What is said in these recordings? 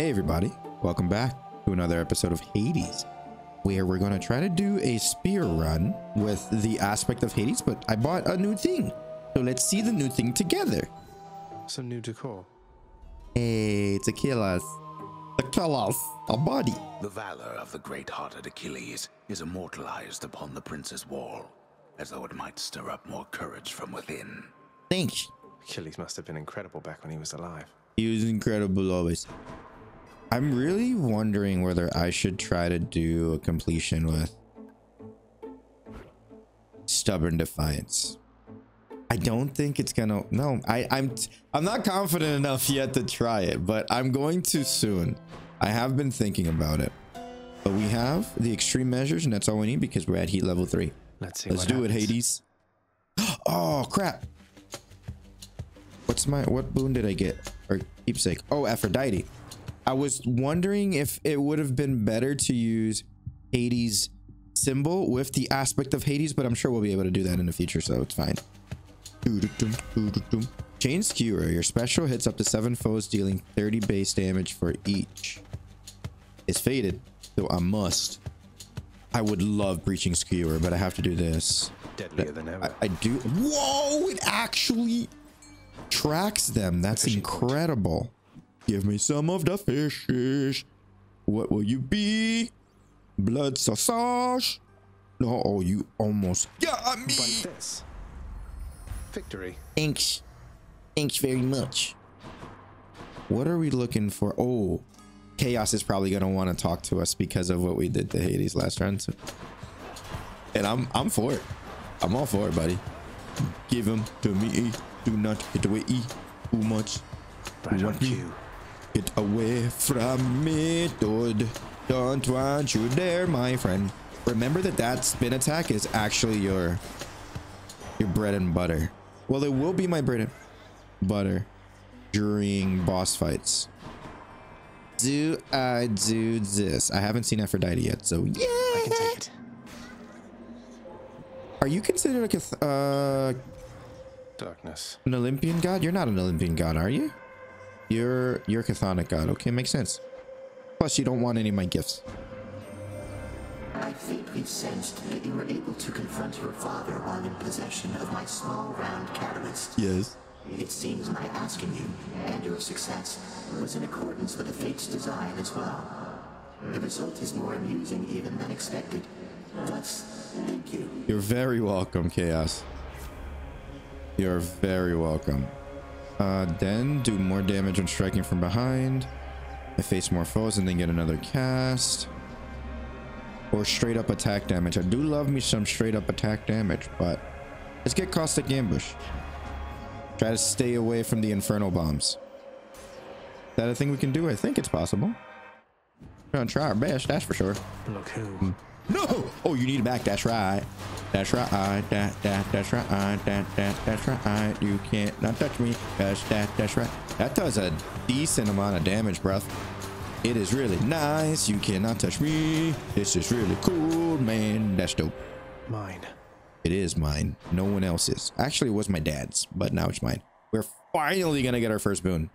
Hey everybody, welcome back to another episode of Hades, where we're gonna try to do a spear run with the aspect of Hades, but I bought a new thing. So let's see the new thing together. Some new decor. Hey, it's Achilles. Achilles, a body. The valor of the great-hearted Achilles is immortalized upon the prince's wall, as though it might stir up more courage from within. Thanks. Achilles must have been incredible back when he was alive. He was incredible always. I'm really wondering whether I should try to do a completion with stubborn defiance. I don't think it's gonna no I I'm I'm not confident enough yet to try it but I'm going to soon. I have been thinking about it. But we have the extreme measures and that's all we need because we're at heat level three. Let's see. let's do it. Hades. Oh crap. What's my what boon did I get? Or keepsake. Oh Aphrodite I was wondering if it would have been better to use Hades symbol with the aspect of Hades but I'm sure we'll be able to do that in the future so it's fine Doo-doo-dum, doo-doo-dum. Chain Skewer. Your special hits up to seven foes, dealing 30 base damage for each. It's faded, so I must. I would love Breaching Skewer, but I have to do this. Deadlier than ever. I, I do. Whoa! It actually tracks them. That's fishing point. incredible. Give me some of the fishes. What will you be? Blood sausage? No, oh, you almost got me. Like this. Victory. Thanks. Thanks very much. What are we looking for? Oh, Chaos is probably gonna want to talk to us because of what we did to Hades last round. So. And I'm I'm for it. I'm all for it, buddy. Give him to me. Do not get away too much. Right on Want me? cue. Get away from me, dude. Don't want you there, my friend. Remember that that spin attack is actually your your bread and butter. Well, it will be my bread and butter during boss fights. Do I do this? I haven't seen Aphrodite yet, so yeah. I can take it. Are you considered a th- uh, Darkness. an Olympian god? You're not an Olympian god, are you? You're you're chthonic god. Okay, makes sense. Plus, you don't want any of my gifts. I faintly sensed that you were able to confront your father while in possession of my small round catalyst. Yes. It seems my asking you and your success was in accordance with the fate's design as well. The result is more amusing even than expected. Thus, thank you. You're very welcome, Chaos. You're very welcome. Uh, then do more damage when striking from behind. I face more foes and then get another cast. Or straight up attack damage. I do love me some straight up attack damage, but let's get caustic ambush. Try to stay away from the infernal bombs. Is that a thing we can do? I think it's possible. We're gonna try our best, that's for sure. Look who. No! Oh, you need it back. That's right. That's right. That, that, that's right. That, that, that's right. You can't not touch me. That's that, that's right. That does a decent amount of damage, bruh. It is really nice. You cannot touch me. This is really cool, man. That's dope. Mine. It is mine. No one else's. Actually, it was my dad's, but now it's mine. We're finally gonna get our first boon.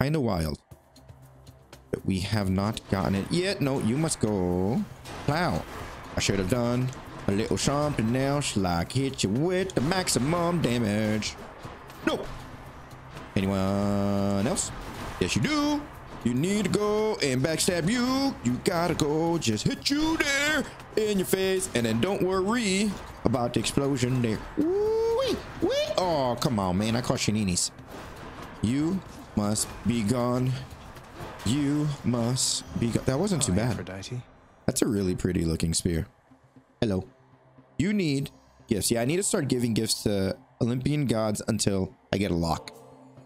Kinda wild. But we have not gotten it yet. No, you must go. Plow. I should have done a little something else, like hit you with the maximum damage. No. Anyone else? Yes, you do. You need to go and backstab you. You gotta go. Just hit you there in your face, and then don't worry about the explosion there. Wee, wee. Oh, come on, man. I caught Shininis. You must be gone. You must be gone. That wasn't too oh, bad. That's a really pretty looking spear. Hello. You need gifts. Yeah, I need to start giving gifts to Olympian gods until I get a lock.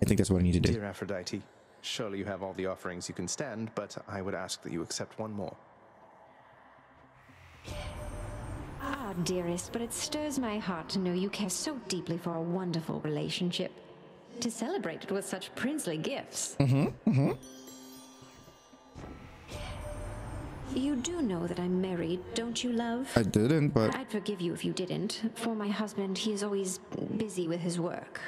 I think that's what I need to do. Dear Aphrodite, surely you have all the offerings you can stand, but I would ask that you accept one more. Ah, dearest, but it stirs my heart to know you care so deeply for a wonderful relationship. To celebrate it with such princely gifts. Mm-hmm, mm-hmm. You do know that I'm married, don't you, love? I didn't, but I'd forgive you if you didn't. For my husband, he is always busy with his work.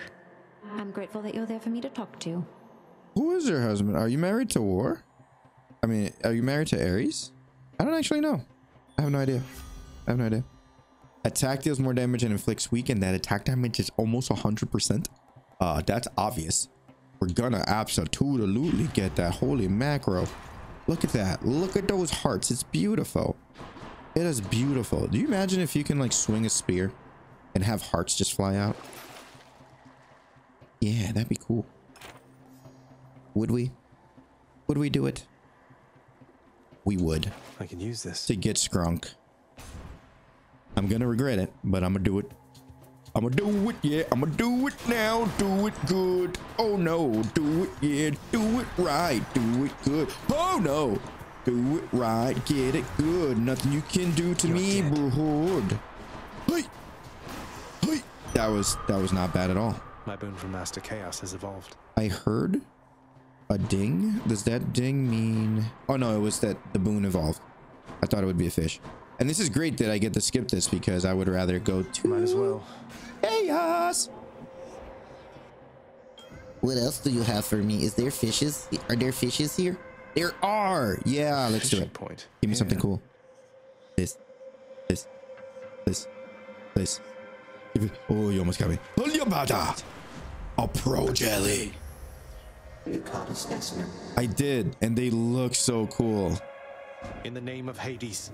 I'm grateful that you're there for me to talk to. who is your husband? Are you married to War? I mean, are you married to Ares? I don't actually know. I have no idea. I have no idea. Attack deals more damage and inflicts weaken. That attack damage is almost 100%. Uh, that's obvious. We're gonna absolutely get that. Holy macro. Look at that. Look at those hearts. It's beautiful. It is beautiful. Do you imagine if you can like swing a spear and have hearts just fly out? Yeah, that'd be cool. Would we? Would we do it? We would. I can use this. To get Skrunk. I'm gonna regret it, but I'm gonna do it. I'm gonna do it, yeah. I'm gonna do it now. Do it good. Oh no, do it, yeah. Do it right. Do it good. Oh no, do it right. Get it good. Nothing you can do to You're me, dead. Hey, hey. That was that was not bad at all. My boon from Master Chaos has evolved. I heard a ding. Does that ding mean? Oh no, it was that the boon evolved. I thought it would be a fish. And this is great that I get to skip this because I would rather go to Might as well. chaos. What else do you have for me? Is there fishes? Are there fishes here? There are. Yeah, let's do it. point. Give me Yeah. something cool. This, this, this, this. Give it- Oh, you almost got me. Hulyabada. A pro jelly. You caught a specimen. I did, and they look so cool. In the name of Hades.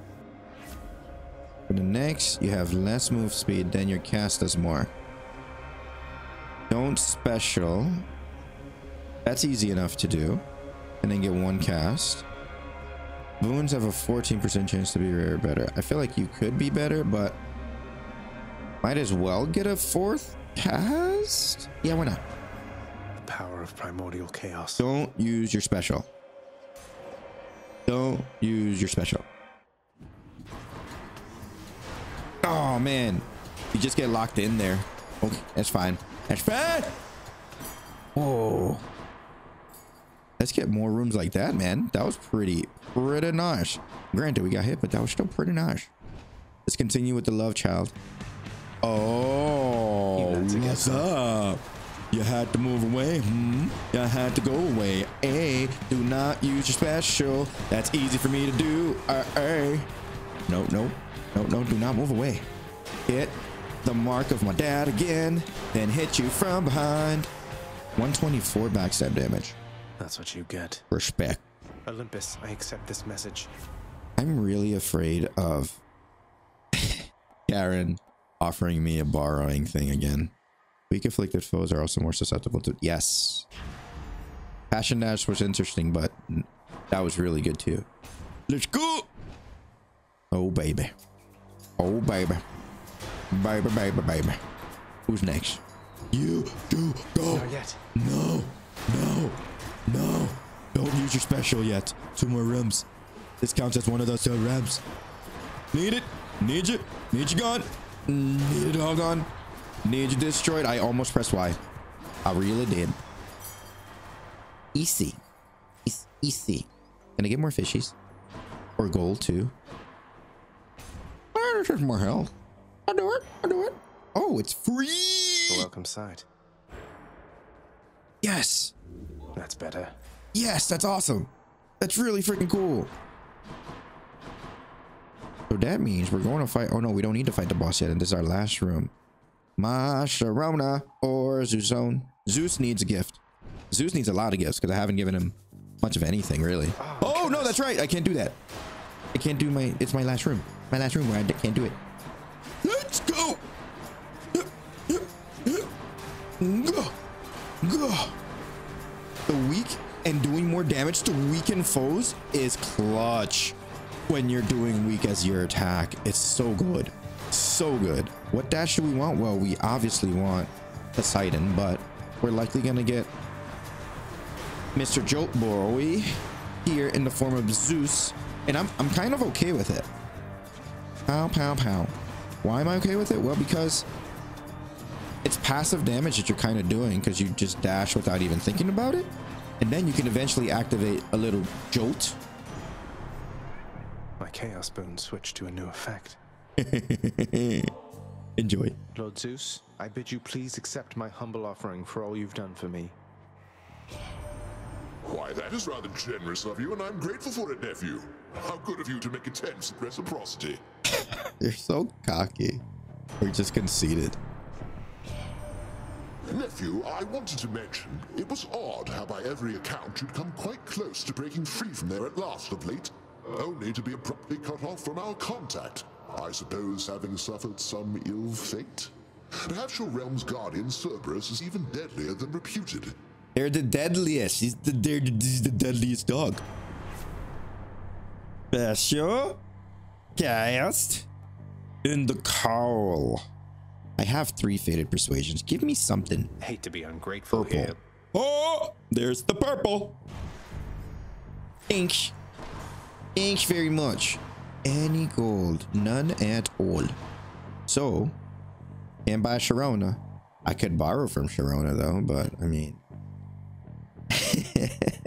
For the next, you have less move speed, then your cast does more. Don't special. That's easy enough to do. And then get one cast. Boons have a 14% chance to be rare or better. I feel like you could be better, but might as well get a fourth cast? Yeah, why not? The power of primordial chaos. Don't use your special. Don't use your special. Oh man, you just get locked in there. Okay, that's fine. That's fine. Whoa. Let's get more rooms like that, man. That was pretty, pretty nice. Granted, we got hit, but that was still pretty nice. Let's continue with the love child. Oh, You had to get what's up? You had to move away, hmm? You had to go away. Hey, do not use your special. That's easy for me to do. Uh, hey. No, no, no, no, do not move away. Hit the mark of my dad again, then hit you from behind. 124 backstab damage. That's what you get. Respect. Olympus, I accept this message. I'm really afraid of Charon offering me a borrowing thing again. Weak afflicted foes are also more susceptible to. Yes. Passion Dash was interesting, but that was really good too. Let's go. Oh, baby. Oh, baby. Baby, baby, baby. Who's next? You do go. Not yet. No, no, no. Don't use your special yet. Two more rooms. This counts as one of those two rooms. Need it. Need you. Need you gone. Need it all gone. Need you destroyed. I almost pressed Y. I really did. Easy. Eas- Easy. Can I get more fishies? Or gold too? Oh, there's more health. I'll do it. I'll do it. Oh, it's free. welcome sight. Yes. That's better. Yes, that's awesome. That's really freaking cool. So that means we're going to fight. Oh no, we don't need to fight the boss yet. And this is our last room. Masharona or Zeusone. Zeus needs a gift. Zeus needs a lot of gifts because I haven't given him much of anything really. Oh, oh no, that's right. I can't do that. I can't do my. It's my last room. My last room where I can't do it. Let's go. The weak and doing more damage to weaken foes is clutch when you're doing weak as your attack. It's so good. So good. What dash do we want? Well, we obviously want Poseidon, but we're likely gonna get Mr. Jolt Boy here in the form of Zeus, and I'm I'm kind of okay with it. Pow pow pow. Why am I okay with it? Well, because it's passive damage that you're kind of doing because you just dash without even thinking about it. And then you can eventually activate a little jolt. My chaos boon switched to a new effect. Enjoy. Lord Zeus, I bid you please accept my humble offering for all you've done for me. Why, that is rather generous of you, and I'm grateful for it, nephew. How good of you to make attempts at reciprocity. They're so cocky. They're just conceited. Nephew, I wanted to mention, it was odd how by every account you'd come quite close to breaking free from there at last of late, only to be abruptly cut off from our contact. I suppose having suffered some ill fate? Perhaps your realm's guardian, Cerberus, is even deadlier than reputed. They're the deadliest. He's the, they're the, he's the deadliest dog. Special cast in the cowl. I have three fated persuasions. Give me something. Hate to be ungrateful Purple. here. Oh, there's the purple. Thanks. Thanks very much. Any gold? None at all. So, can't buy Sharona. I could borrow from Sharona though, but I mean.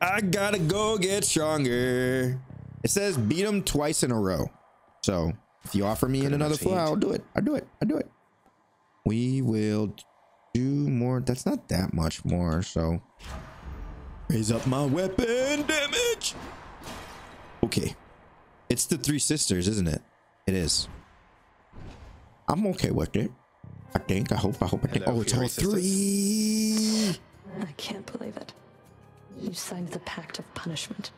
I gotta go get stronger. It says beat him twice in a row. So if you offer me in another enough floor. I'll do it. I'll do it. I'll do it. We will do more. That's not that much more. So raise up my weapon damage. Okay. It's the three sisters, isn't it? It is. I'm okay with it. I think. I hope. I hope. I think. Hello, Oh, it's all three. I can't believe it. You signed the Pact of Punishment.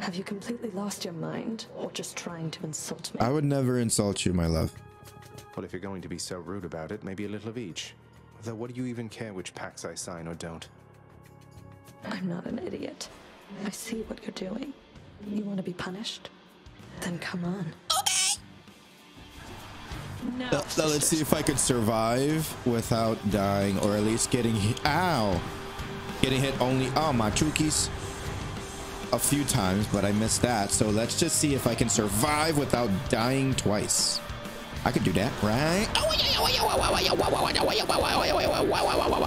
Have you completely lost your mind, or just trying to insult me? I would never insult you, my love. Well, if you're going to be so rude about it, maybe a little of each. Though, what do you even care which pacts I sign or don't? I'm not an idiot. I see what you're doing. You want to be punished? Then come on. No. Now, now let's see if I could survive without dying, or at least getting. Ow! Getting hit only. Oh, my chookies. A few times, but I missed that. So let's just see if I can survive without dying twice. I could do that, right?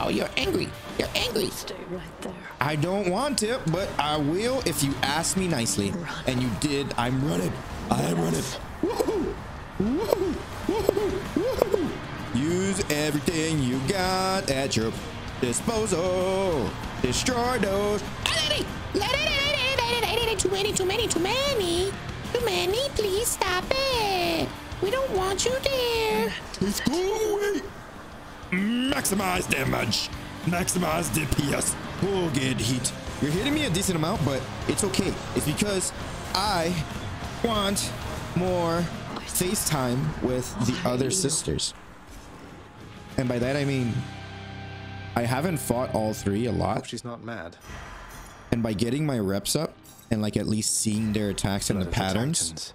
You're angry. You're angry. Stay right there. I don't want it, but I will if you ask me nicely. And you did. I'm running. I am running. Woohoo! Woohoo! Woohoo! Woohoo! Use everything you got at your disposal. Destroy those. Too many, too many, too many. Too many, please stop it. We don't want you there. Let's go away. Maximize damage. Maximize DPS. Oh, get heat. You're hitting me a decent amount, but it's okay. It's because I want more FaceTime with the other sisters. And by that I mean I haven't fought all three a Hope lot. she's not mad. And by getting my reps up and like at least seeing their attacks and the Blood of the patterns, Titans.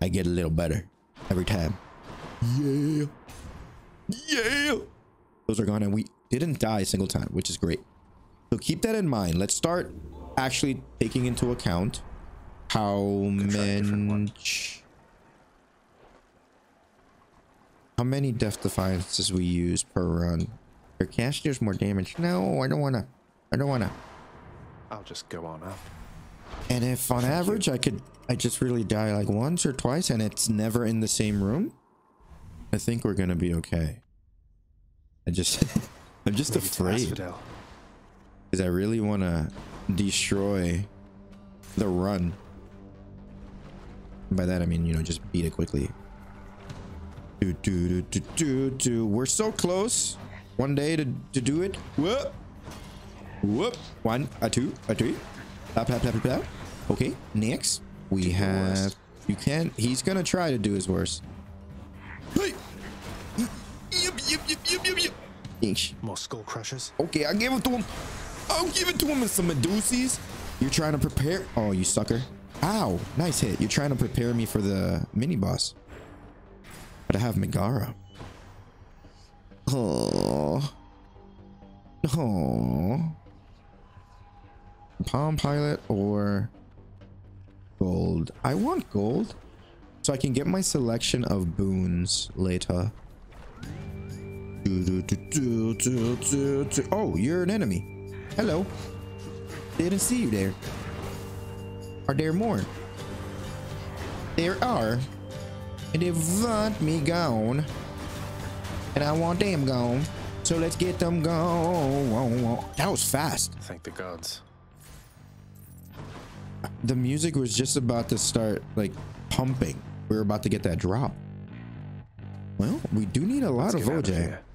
I get a little better every time. Yeah. Yeah. Those are gone and we didn't die a single time, which is great. So keep that in mind. Let's start actually taking into account how try a different one. much how many death defiances we use per run. Your cast deals more damage. No, I don't wanna. I don't wanna. I'll just go on up. And if on average I could, I just really die like once or twice and it's never in the same room, I think we're gonna be okay. I just, I'm just Maybe afraid because I really want to destroy the run. By that I mean, you know, just beat it quickly. Do, do, do, do, do, do. We're so close one day to, to do it. Whoop. Whoop. One, a two, a three. Plop, plop, plop, plop, plop. Okay, next we your have. You can't. He's gonna try to do his worst. Hey. Yep, yep, yep, yep, yep, yep. Yeesh. More skull crushers? Okay, I give it to him. I'll give it to him in some Medusies. You're trying to prepare. Oh, you sucker. Ow. Nice hit. You're trying to prepare me for the mini boss. But I have Megara. Oh. Oh. Palm Pilot or gold? I want gold. So I can get my selection of boons later. Oh, you're an enemy. Hello. Didn't see you there. Are there more? There are. And they want me gone. And I want them gone. So So let's get them going. That was fast. Thank the gods. The music was just about to start like pumping. We were about to get that drop. Well, we do need a lot Let's of get out of OJ. here.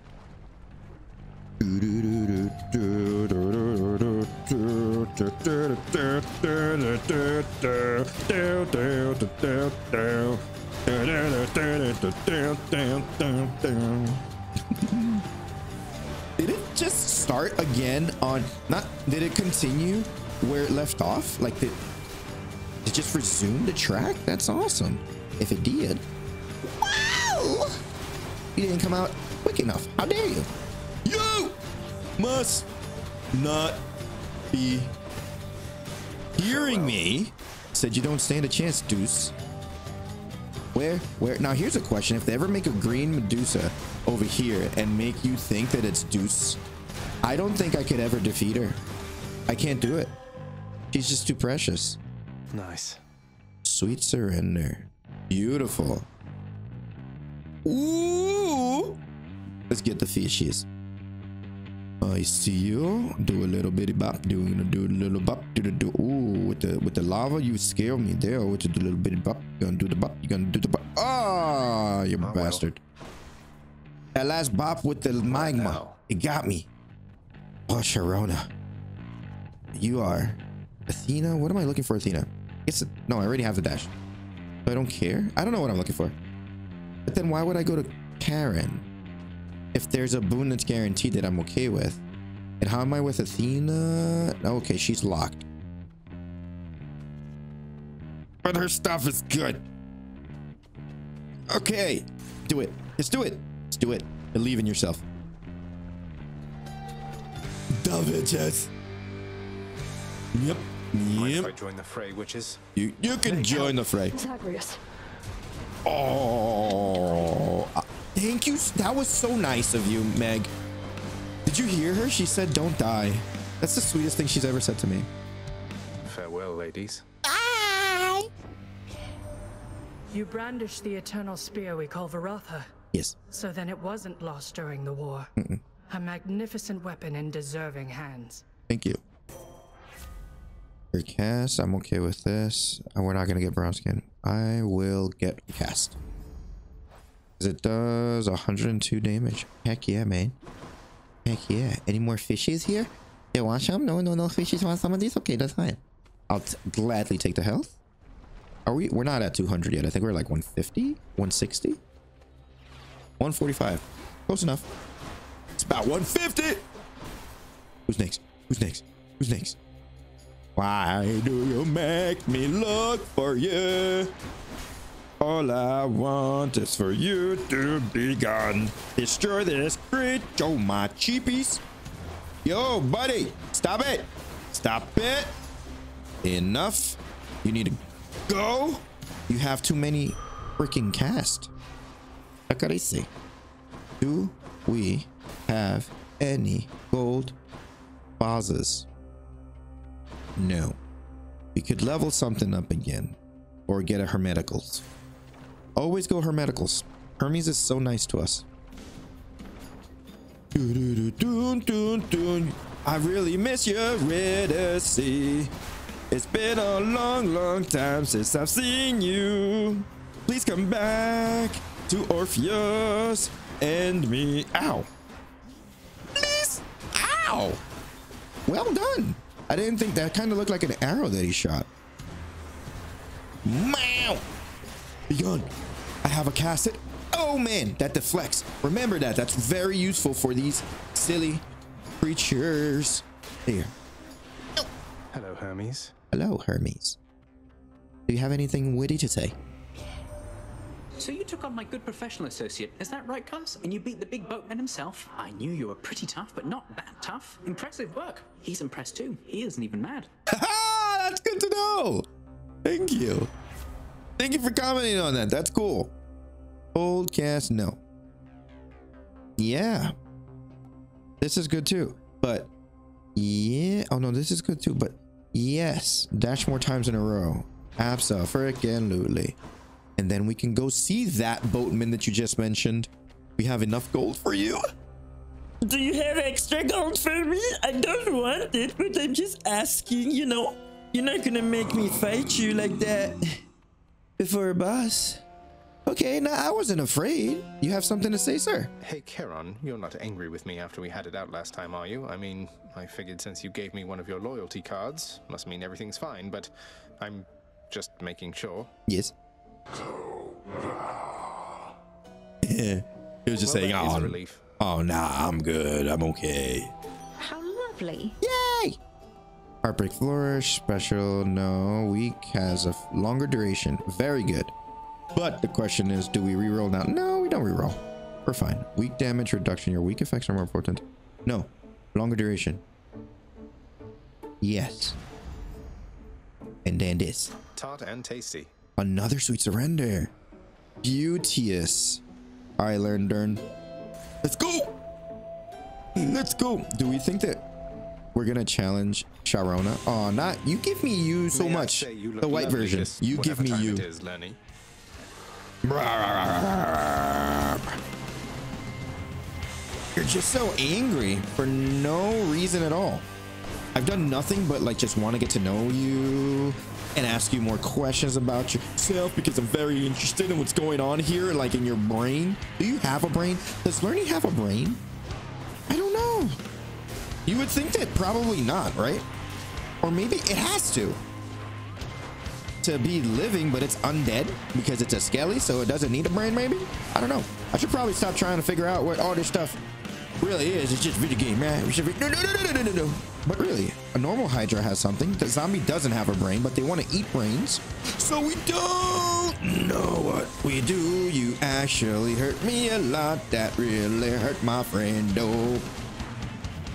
Did it just start again on not did it continue where it left off? Like did it just resume the track? That's awesome. If it did. Wow! You didn't come out quick enough. How dare you? You must not be hearing me. Said you don't stand a chance, Dusa. Where? Where? Now here's a question. If they ever make a green Medusa over here and make you think that it's Dusa, I don't think I could ever defeat her. I can't do it. She's just too precious. Nice. Sweet surrender. Beautiful. Ooh. Let's get the fishies. I see you. Do a little bitty bop. A do a little bop. Do the do. Ooh, with the with the lava, you scare me there. With the little bitty bop. You gonna do the bop. You gonna do the bop. Ah, you well. bastard. That last bop with the magma. now? It got me. Oh, Sharona. You are Athena. What am I looking for, Athena? It's no, I already have the dash. I don't care. I don't know what I'm looking for. But then why would I go to Charon if there's a boon that's guaranteed that I'm okay with? And how am I with Athena? Okay, she's locked. But her stuff is good. Okay, do it. Let's do it. Let's do it. Believe in yourself. David, yes. Yep. Yep. I join the fray, witches? You you can join the fray. Zagreus. Oh, thank you. That was so nice of you, Meg. Did you hear her? She said, "Don't die." That's the sweetest thing she's ever said to me. Farewell, ladies. Bye. You brandished the eternal spear we call Varatha. Yes. So then it wasn't lost during the war. A magnificent weapon in deserving hands. Thank you. For cast, I'm okay with this. Uh, We're not gonna get brown skin. I will get cast. It does 102 damage. Heck yeah, man. Heck yeah. Any more fishes here? You want some? No, no, no fishes. Want some of these? Okay, that's fine. I'll gladly take the health. Are we? We're not at 200 yet. I think we're like 150, 160, 145. Close enough. It's about 150. Who's next? Who's next? Who's next? Why do you make me look for you? All I want is for you to be gone. Destroy this creature, oh my cheapies. Yo, buddy, stop it. Stop it. Enough. You need to go. You have too many freaking cast. Can Do we have any gold vases? No. We could level something up again. Or get a Hermeticals. Always go Hermeticals. Hermes is so nice to us. I really miss you, Riddice. It's been a long, long time since I've seen you. Please come back to Orpheus and me. Ow. Please. Ow. Well done. I didn't think that kind of looked like an arrow that he shot. Meow. Begone. I have a casket. Oh man, that deflects. Remember that. That's very useful for these silly creatures. Here. Hello, Hermes. Hello, Hermes. Do you have anything witty to say? So you took on my good professional associate, is that right, Cuz? And you beat the big boatman himself? I knew you were pretty tough, but not that tough. Impressive work. He's impressed too. He isn't even mad. That's good to know. Thank you. Thank you for commenting on that. That's cool. Old cast, no. Yeah. This is good too. But yeah. Oh no, this is good too. But yes, dash more times in a row. Absolutely. And then we can go see that boatman that you just mentioned. We have enough gold for you. Do you have extra gold for me? I don't want it, but I'm just asking, you know. You're not gonna make me fight you like that before a boss. Okay, now I wasn't afraid. You have something to say, sir? Hey, Charon, you're not angry with me after we had it out last time, are you? I mean, I figured since you gave me one of your loyalty cards, must mean everything's fine, but I'm just making sure. Yes. Yeah. He was just Well, saying, that is a oh, relief. oh, nah, I'm good. I'm okay. How lovely. Yay! Heartbreak Flourish, special, no. Weak has a longer duration. Very good. But the question is, do we reroll now? No, we don't reroll. We're fine. Weak damage reduction. Your weak effects are more important. No. Longer duration. Yes. And then this. Tart and tasty. Another sweet surrender. Beauteous. All right, learn Dern. Let's go. Let's go. Do we think that we're gonna challenge Sharona? Oh, not you. Give me you so May much. you The white version. You give me you. It is, Lenny. You're just so angry for no reason at all. I've done nothing but like just want to get to know you and ask you more questions about yourself because I'm very interested in what's going on here, like in your brain. Do you have a brain? Does Lerny have a brain? I don't know. You would think that probably not, right? Or maybe it has to. To be living, but it's undead because it's a skelly, so it doesn't need a brain, maybe? I don't know. I should probably stop trying to figure out what all this stuff really is. It's just video game, man. We should be, no, no, no, no, no, no, no. But really, a normal Hydra has something. The zombie doesn't have a brain, but they want to eat brains. So we don't know what we do. You actually hurt me a lot. That really hurt my friend, though.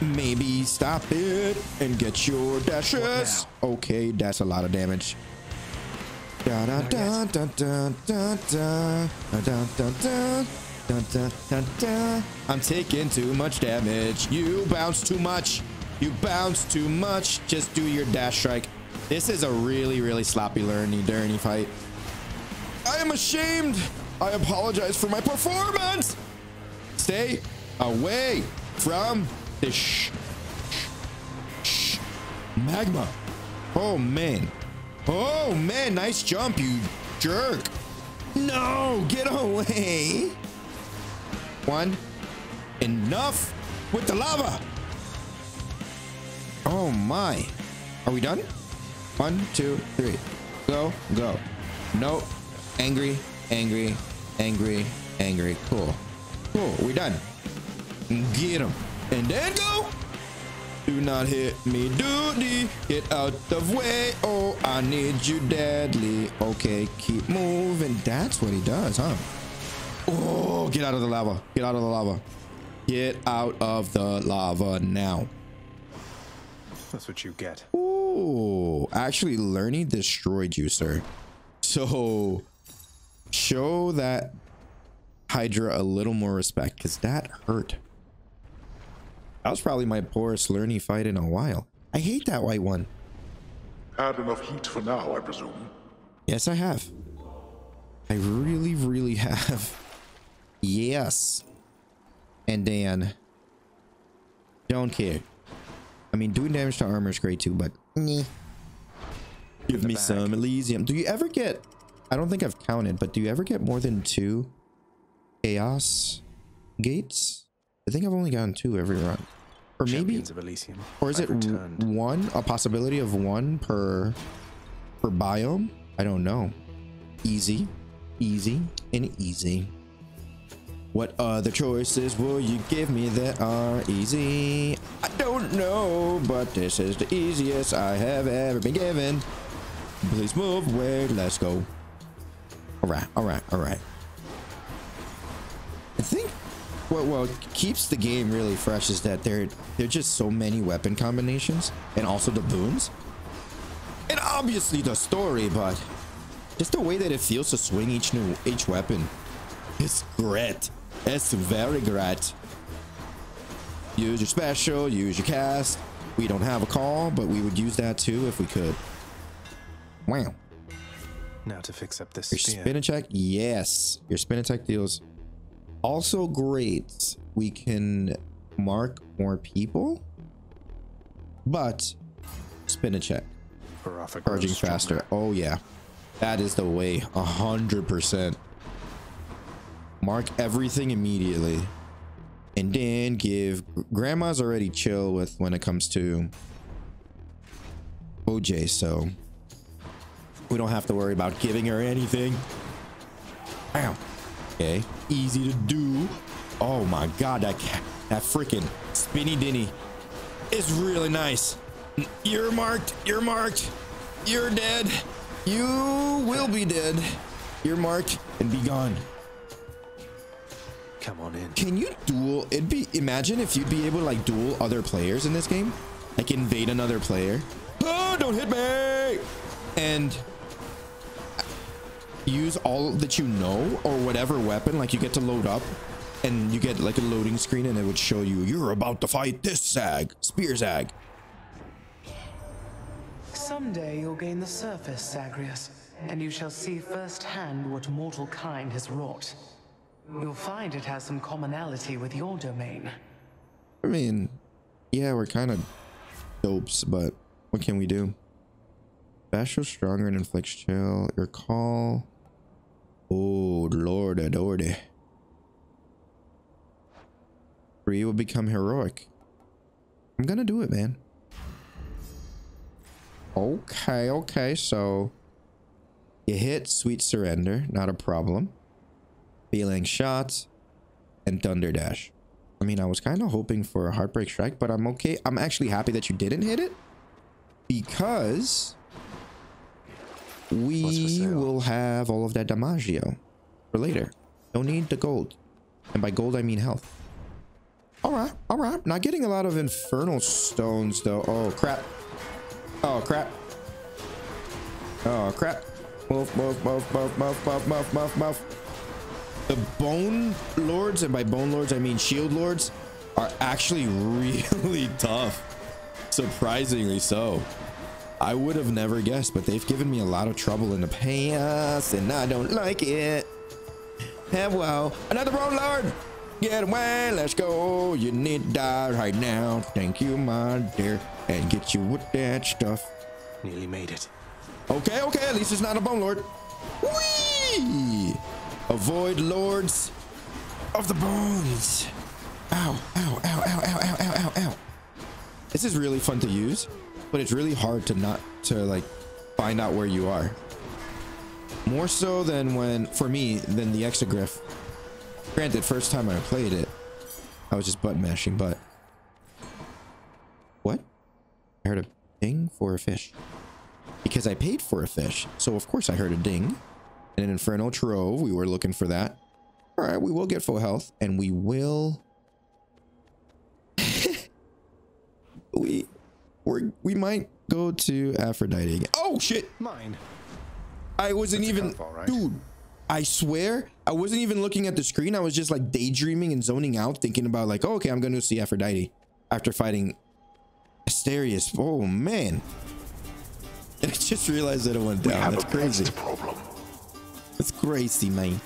Maybe stop it and get your dashes. Okay, that's a lot of damage. I'm taking too much damage. You bounce too much. You bounce too much. Just do your dash strike. This is a really, really sloppy Lerny dirty fight. I am ashamed. I apologize for my performance. Stay away from the sh- sh- sh- magma. Oh man. Oh man, nice jump, you jerk. No, get away. One. Enough with the lava. Oh my. Are we done? One, two, three. Go, go. No. Angry, angry, angry, angry. Cool. Cool, we're done. Get him. And then go. Do not hit me, duty. Get out of way. Oh, I need you deadly. Okay, keep moving. That's what he does, huh? Oh, get out of the lava. Get out of the lava. Get out of the lava now. That's what you get. Oh, actually, Lerny destroyed you, sir. So, show that Hydra a little more respect, because that hurt. That was probably my poorest Lerny fight in a while. I hate that white one. Had enough heat for now, I presume. Yes, I have. I really, really have. Yes. And Dan. don't care. I mean, doing damage to armor is great too, but meh. Give me some Elysium. Do you ever get? I don't think I've counted, but do you ever get more than two chaos gates? I think I've only gotten two every run, or maybe, or is it one? A possibility of one per per biome? I don't know. Easy, easy, and easy. What other choices will you give me that are easy? I don't know, but this is the easiest I have ever been given. Please move, wait, let's go. All right, all what what keeps the game really fresh is that there there are just so many weapon combinations and also the boons. And obviously the story, but just the way that it feels to swing each new each weapon. It's great. It's very great. Use your special, use your cast. We don't have a call, but we would use that too if we could. Wow. Now to fix up this Your spin attack, yes. Your spin attack deals also great. We can mark more people, but spin a check. Baraffa Charging faster. Oh yeah. That is the way. A hundred percent. Mark everything immediately. And then give grandma's already chill with when it comes to OJ, so we don't have to worry about giving her anything. Ow. Okay. Easy to do. Oh my god, that that freaking spinny dinny is really nice. You're marked. You're marked. You're dead. You will be dead. You're marked and be gone. Come on in. Can you duel? It'd be imagine if you'd be able to like duel other players in this game, like invade another player. Oh, don't hit me! And use all that you know or whatever weapon. Like you get to load up, and you get like a loading screen, and it would show you you're about to fight this Zag, Spear Zag. Someday you'll gain the surface, Zagreus, and you shall see firsthand what mortal kind has wrought. You'll find it has some commonality with your domain. I mean, yeah, we're kind of dopes, but what can we do? Basho stronger and inflicts chill. Your call. Oh, lordy, lordy. Three will become heroic. I'm gonna do it, man. Okay, okay, so you hit sweet surrender, not a problem. Feeling shots and thunder dash. I mean, I was kind of hoping for a heartbreak strike, but I'm okay. I'm actually happy that you didn't hit it because we will have all of that Damagio for later. Don't need the gold. And by gold, I mean health. All right, all right. Not getting a lot of infernal stones though. Oh, crap. Oh, crap. Oh, crap. Move, move, move, move, move, move, move, move, move. The Bone Lords, and by Bone Lords, I mean Shield Lords, are actually really tough. Surprisingly so. I would have never guessed, but they've given me a lot of trouble in the past, and I don't like it. And well, another Bone Lord! Get away, let's go. You need to die right now. Thank you, my dear. And get you with that stuff. Nearly made it. Okay, okay, at least it's not a Bone Lord. Whee! Avoid lords of the bones. Ow, ow, ow, ow, ow, ow, ow, ow, ow. This is really fun to use, but it's really hard to not to like find out where you are. More so than when, for me, than the Exagryph. Granted, first time I played it, I was just button mashing, but what? I heard a ding for a fish because I paid for a fish. So of course I heard a ding and an Infernal Trove. We were looking for that. All right, we will get full health and we will. we we we might go to Aphrodite again. Oh shit! Mine. I wasn't That's even, curveball, right? dude. I swear, I wasn't even looking at the screen. I was just like daydreaming and zoning out, thinking about like, oh, okay, I'm going to see Aphrodite after fighting Asterius. Oh man! And I just realized that it went down. That's crazy. problem. It's crazy, man.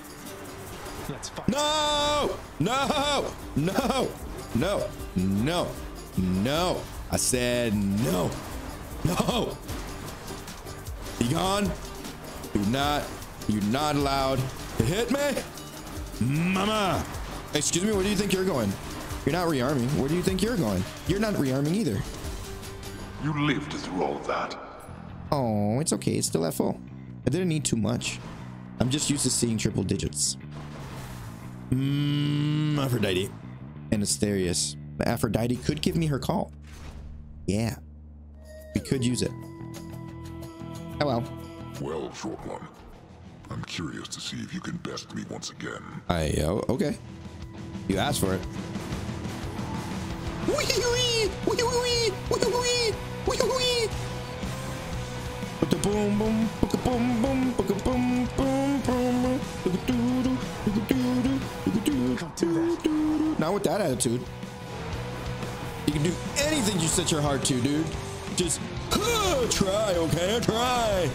Let's. No! No! No! No! No! No! I said no! No! Be gone! Do not, you're not allowed to hit me! Mama! Excuse me, where do you think you're going? You're not rearming. Where do you think you're going? You're not rearming either. You lived through all of that. Oh, it's okay. It's still at full. I didn't need too much. I'm just used to seeing triple digits. Mmm, Aphrodite. And Asterius. Aphrodite could give me her call. Yeah. We could use it. Oh well. Well, short one. I'm curious to see if you can best me once again. I, oh, okay. You asked for it. Boom boom, boom boom, boom boom, boom boom, boom boom. Not with that attitude. Anything you set your heart to, dude. Just try, okay? Try.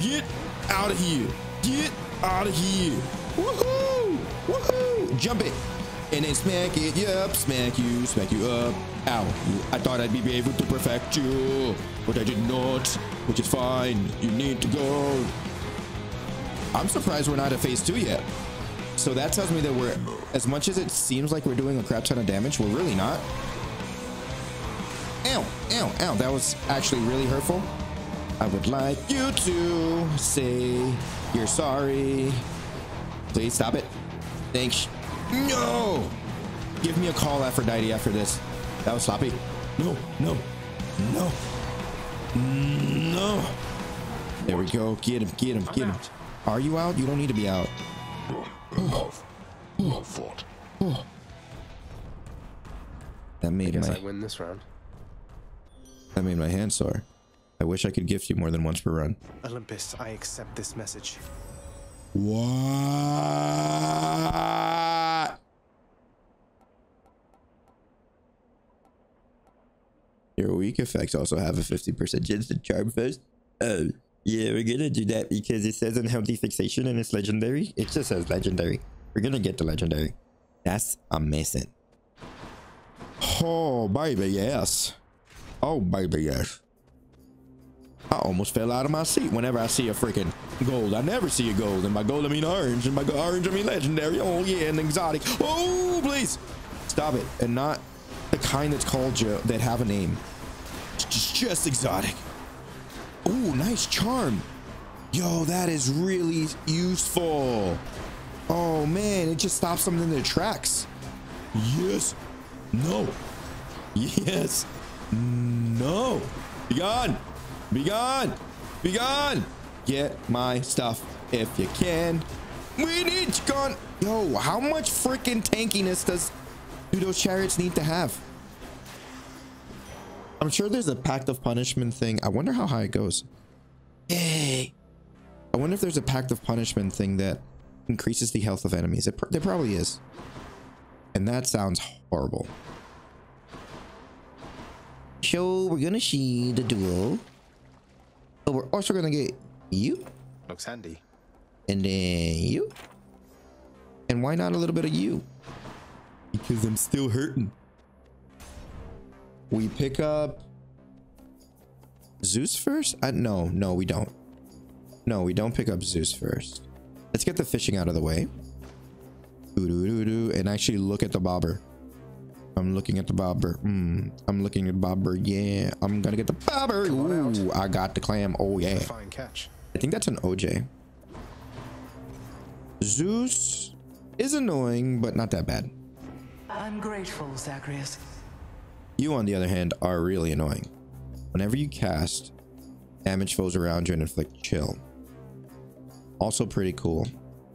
Get out of here. Get out of here. Woohoo! Woohoo! Jump it. And then smack it, yep, smack you, smack you up. Ow, I thought I'd be able to perfect you, but I did not, which is fine. You need to go. I'm surprised we're not at phase two yet. So that tells me that we're, as much as it seems like we're doing a crap ton of damage, we're really not. Ow, ow, ow, that was actually really hurtful. I would like you to say you're sorry. Please stop it. Thanks. No! Give me a call, Aphrodite, after this. That was sloppy. No, no, no, no. There we go. Get him, get him, get him. Are you out? You don't need to be out. Well fought. That made Guess my I win this round. That made my hand sore. I wish I could gift you more than once per run. Olympus, I accept this message. What? Your weak effects also have a 50% chance to charm first. Oh, yeah, we're gonna do that because it says unhealthy fixation and it's legendary. It just says legendary. We're gonna get the legendary. That's amazing. Oh, baby, yes. Oh, baby, yes. I almost fell out of my seat whenever I see a freaking gold. I never see a gold, and by gold I mean orange, and by orange I mean legendary. Oh yeah, and exotic. Oh please, stop it, and not the kind that's called Joe that have a name. Just, just exotic. Oh, nice charm. Yo, that is really useful. Oh man, it just stops them in their tracks. Yes. No. Yes. No. Be gone. Be gone. Be gone. Get my stuff if you can. We need you gone. Yo, how much freaking tankiness does do those chariots need to have? I'm sure there's a pact of punishment thing. I wonder how high it goes. Yay. I wonder if there's a pact of punishment thing that increases the health of enemies. It pr there probably is. And that sounds horrible. So we're gonna see the duel. But we're also gonna get you. Looks handy. And then you. And why not a little bit of you? Because I'm still hurting. We pick up Zeus first? Uh, no, no, we don't. No, we don't pick up Zeus first. Let's get the fishing out of the way. And actually look at the bobber. I'm looking at the bobber. Mm, I'm looking at the bobber. Yeah, I'm gonna get the bobber. Ooh, I got the clam. Oh yeah. Fine catch. I think that's an OJ. Zeus is annoying, but not that bad. I'm grateful, Zacharias. You, on the other hand, are really annoying. Whenever you cast, damage foes around you and inflict chill. Also pretty cool,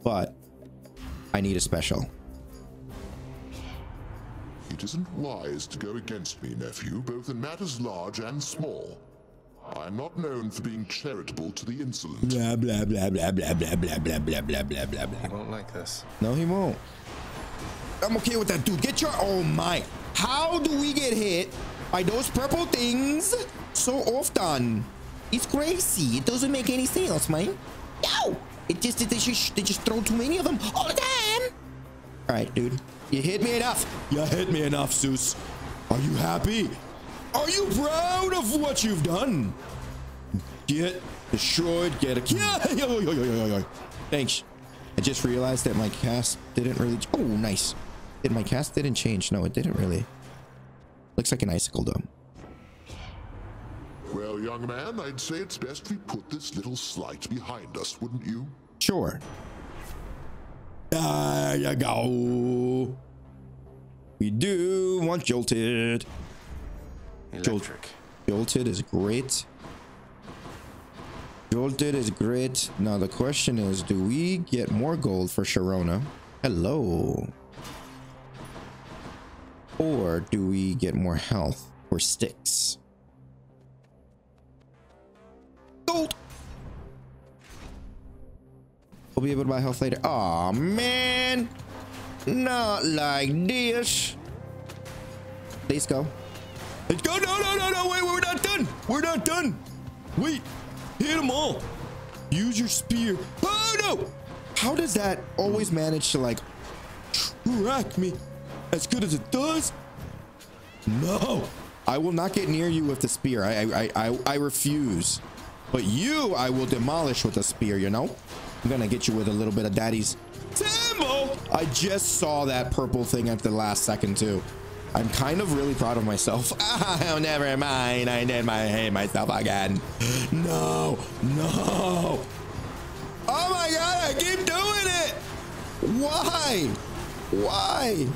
but I need a special. It isn't wise to go against me, nephew, both in matters large and small. I'm not known for being charitable to the insolent. Blah blah blah blah blah blah blah blah blah blah blah blah blah. He won't like this. No, he won't. I'm okay with that, dude. Get your oh my. How do we get hit by those purple things so often? It's crazy. It doesn't make any sense, man. Yo, it just they just they just throw too many of them all the time. All right, dude. You hit me enough. You hit me enough, Zeus. Are you happy? Are you proud of what you've done? Get destroyed. Get a yeah. yo, yo, yo, yo, yo. Thanks. I just realized that my cast didn't really. Oh, nice. Did my cast didn't change? No, it didn't really. Looks like an icicle dome. Well, young man, I'd say it's best we put this little slight behind us, wouldn't you? Sure. There you go. We do want jolted. Electric. Jolted is great. Jolted is great. Now the question is, do we get more gold for Sharona? Hello. Or do we get more health for Styx? Gold. We'll be able to buy health later. Aw, man. Not like this. Please go. Let's go. No, no, no, no. Wait, we're not done. We're not done. Wait. Hit them all. Use your spear. Oh, no. How does that always manage to, like, track me? as good as it does? No. I will not get near you with the spear. I I I, I refuse. But you, I will demolish with a spear, you know? I'm gonna get you with a little bit of daddy's Timbo! I just saw that purple thing at the last second too. I'm kind of really proud of myself. Oh, never mind. I did my hate myself again. No, no. Oh my god, I keep doing it. Why? Why?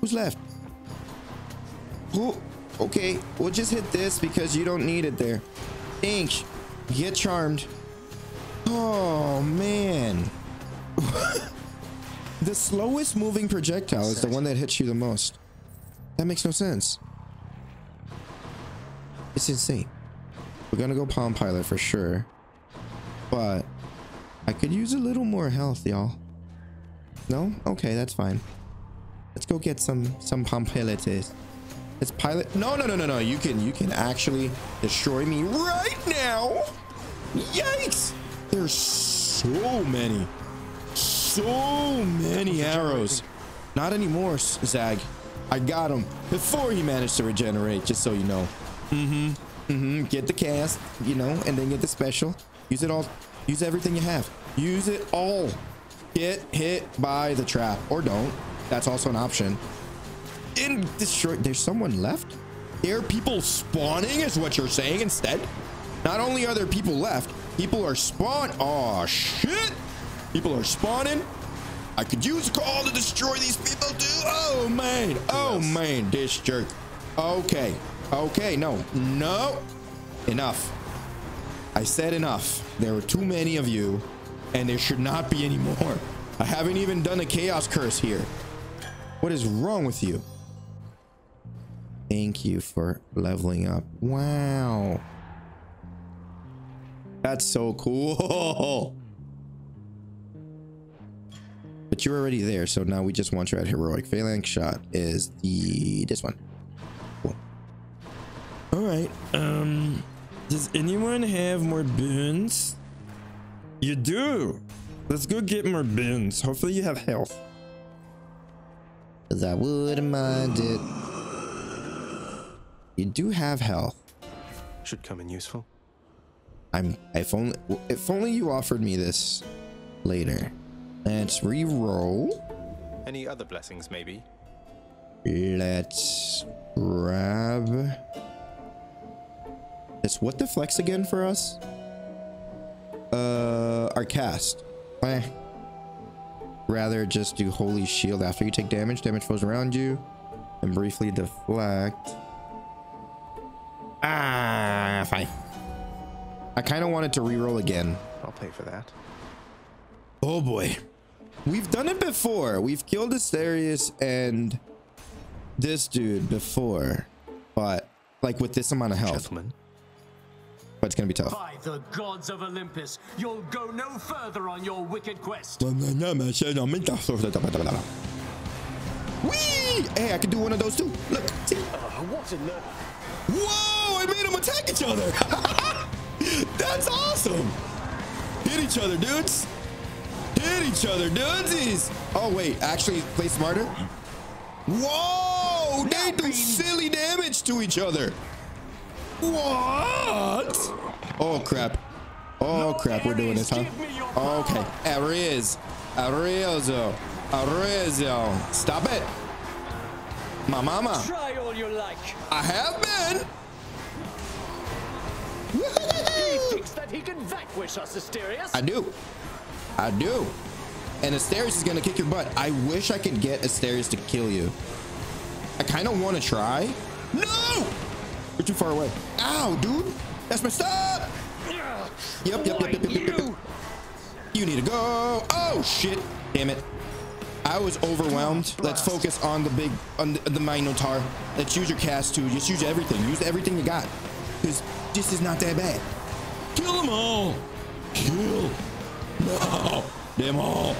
Who's left? Who? Okay, we'll just hit this because you don't need it there. Thanks. Get charmed. Oh, man. the slowest moving projectile is the one that hits you the most. That makes no sense. It's insane. We're gonna go Palm Pilot for sure. But I could use a little more health, y'all. No? Okay, that's fine. Let's go get some some Palm Pilotes. It's pilot. No, no, no, no, no. You can you can actually destroy me right now. Yikes! There's so many, so many arrows. Not anymore, Zag. I got him before he managed to regenerate. Just so you know. Mm-hmm. Mm-hmm. Get the cast, you know, and then get the special. Use it all. Use everything you have. Use it all. Get hit by the trap or don't. That's also an option. In destroy. There's someone left. There are people spawning, is what you're saying instead. Not only are there people left, people are spawn. Oh shit! People are spawning. I could use a call to destroy these people too. Oh man. Oh man. This jerk. Okay. Okay. No. No. Enough. I said enough. There were too many of you, and there should not be any more. I haven't even done a chaos curse here. What is wrong with you? Thank you for leveling up. Wow. That's so cool. But you're already there, so now we just want you at heroic. Phalanx shot is the this one. Cool. All right. Um, does anyone have more boons? You do. Let's go get more boons. Hopefully you have health. Cause I wouldn't mind it. You do have health. Should come in useful. I'm if only if only you offered me this later. Let's re-roll. Any other blessings, maybe? Let's grab. It's what the flex again for us? Uh, our cast. Eh. Rather just do holy shield after you take damage. Damage flows around you, and briefly deflect. Ah, fine. I kind of wanted to re-roll again. I'll pay for that. Oh boy. We've done it before. We've killed Asterius and this dude before. But like with this amount of health. Gentlemen. But it's gonna be tough. By the gods of Olympus, you'll go no further on your wicked quest. Whee! Hey, I can do one of those too. Look, see? Uh, what in the... Whoa! I made them attack each other. That's awesome. Hit each other, dudes. Hit each other, dudesies. Oh wait, actually play smarter. Whoa! They do silly damage to each other. What? Oh crap. Oh crap, we're doing this, huh? Okay. Ariz. Arezzo. Arezzo. Stop it. My mama. All you like. I have been. He thinks that he can vanquish us, Asterius. I do. I do. And Asterius is gonna kick your butt. I wish I could get Asterius to kill you. I kind of want to try. No! You're too far away. Ow, dude. That's messed up. Yep, yep, yep, yep, yep, yep, yep. You need to go. Oh, shit. Damn it. I was overwhelmed. Let's focus on the big, on the, the Minotaur. Let's use your cast too. Just use everything. Use everything you got. Because this is not that bad. Kill them all. Kill. No. Them all.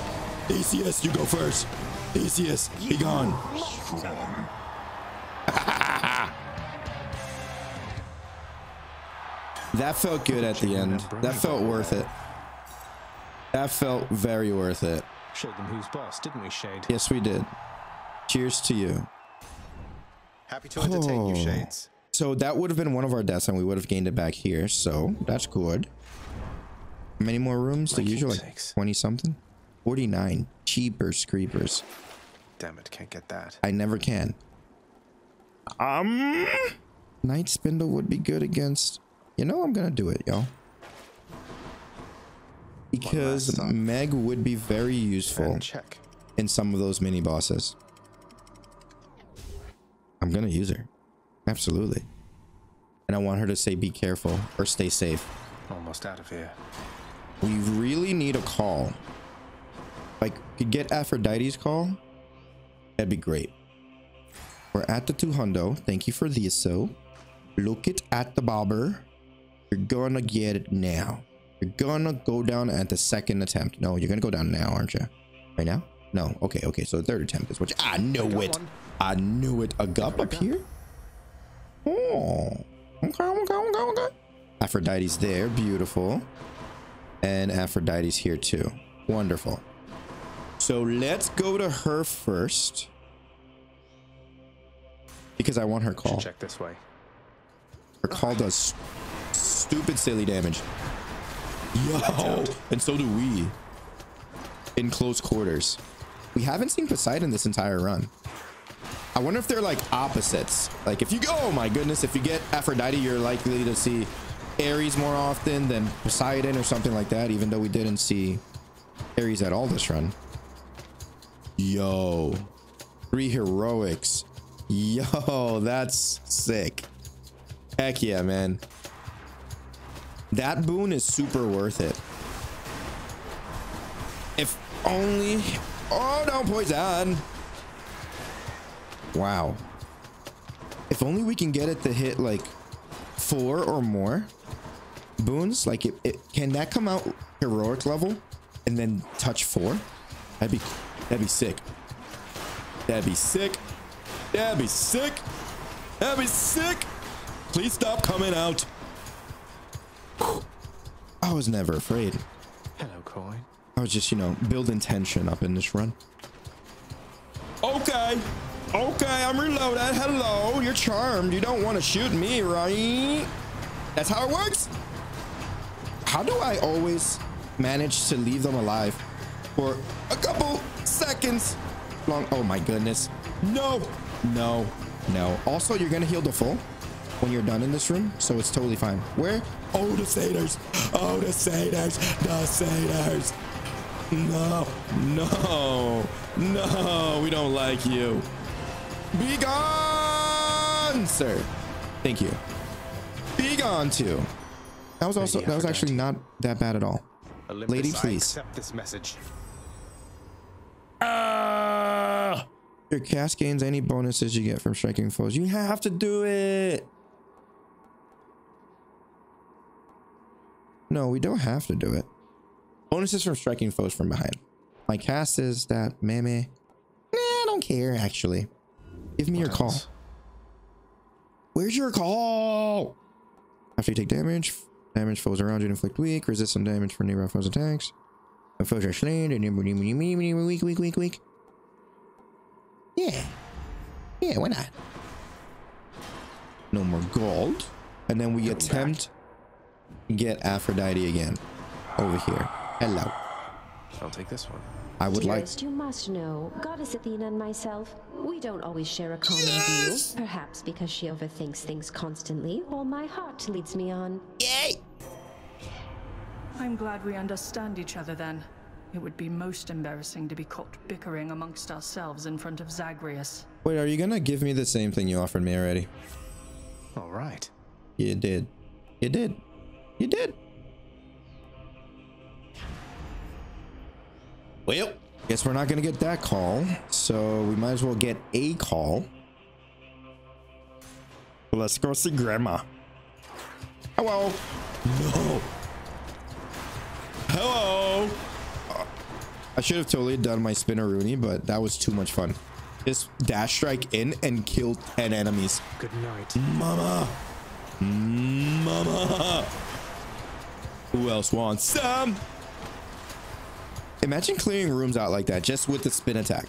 ACS, you go first. ACS, be gone. that felt good at the end. That felt worth it. That felt very worth it. Showed them who's boss, didn't we, Shade? Yes, we did. Cheers to you. Happy to entertain you, Oh. Shades. So that would have been one of our deaths, and we would have gained it back here. So that's good. Many more rooms? The My usual, like keepsakes. 20 something? 49. Cheapers creepers. Damn it, can't get that. I never can. Um, Night Spindle would be good against. You know, I'm gonna do it, y'all. Because Meg would be very useful check. in some of those mini bosses. I'm gonna use her. Absolutely. And I want her to say be careful or stay safe. Almost out of here. We really need a call. Like, could get Aphrodite's call. That'd be great. We're at the 200. Thank you for this, so. Look it at the bobber. You're gonna get it now. You're gonna go down at the second attempt. No, you're gonna go down now, aren't you? Right now? No. Okay, okay. So the third attempt is what you, I knew got it. one. I knew it. A gup up here? Oh. Okay, okay, okay, okay. Aphrodite's there. Beautiful. And Aphrodite's here too. Wonderful. So let's go to her first. Because I want her call. Check this way. Her call does stupid silly damage. Yo! And so do we. In close quarters. We haven't seen Poseidon this entire run. I wonder if they're like opposites. Like if you go, oh my goodness, if you get Aphrodite, you're likely to see Ares more often than Poseidon or something like that, even though we didn't see Ares at all this run. Yo. Three heroics. Yo, that's sick. Heck yeah, man. That boon is super worth it. If only... Oh, no, poison. Wow. If only we can get it to hit like four or more boons. Like, it, it can that come out heroic level and then touch four? That'd be that'd be sick. That'd be sick. That'd be sick. That'd be sick. Please stop coming out. I was never afraid. Hello, Coin. I was just, you know, building tension up in this run. Okay. Okay, I'm reloaded. Hello, you're charmed. You don't want to shoot me, right? That's how it works. How do I always manage to leave them alive for a couple seconds long? Oh my goodness. No, no, no. Also, you're going to heal the full when you're done in this room, so it's totally fine. Where? Oh, the satyrs. Oh, the satyrs. The satyrs. No, no, no, we don't like you. Be gone, sir. Thank you. Be gone too. That was also Lady that was actually not that bad at all. Olympus, Lady, please. accept this message. Ah! Your cast gains any bonuses you get from striking foes. You have to do it. No, we don't have to do it. Bonuses from striking foes from behind. My cast is that meme. Nah, I don't care actually. Give me your call. Where's your call? After you take damage, damage foes around you inflict weak, resist some damage for nearby foes attacks. When foes are slain, and weak, weak, weak, weak. Yeah. Yeah, why not? No more gold. And then we attempt to get Aphrodite again. Over here. Hello. I'll take this one. I would like Dearest, you must know, Goddess Athena and myself, we don't always share a common view. Perhaps because she overthinks things constantly, while my heart leads me on. Yay! I'm glad we understand each other then. It would be most embarrassing to be caught bickering amongst ourselves in front of Zagreus. Wait, are you gonna give me the same thing you offered me already? All right. You did. You did. You did. Well, guess we're not gonna get that call, so we might as well get a call. Let's go see Grandma. Hello. No. Hello. Uh, I should have totally done my Spinneroonie, but that was too much fun. Just dash strike in and kill 10 enemies. Good night. Mama. Mama. Who else wants some? Imagine clearing rooms out like that just with the spin attack.